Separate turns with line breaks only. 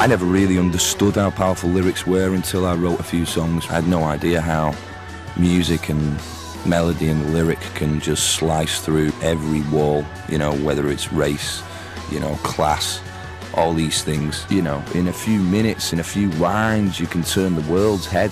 I never really understood how powerful lyrics were until I wrote a few songs. I had no idea how music and melody and lyric can just slice through every wall, you know, whether it's race, you know, class, all these things. You know, in a few minutes, in a few lines, you can turn the world's head.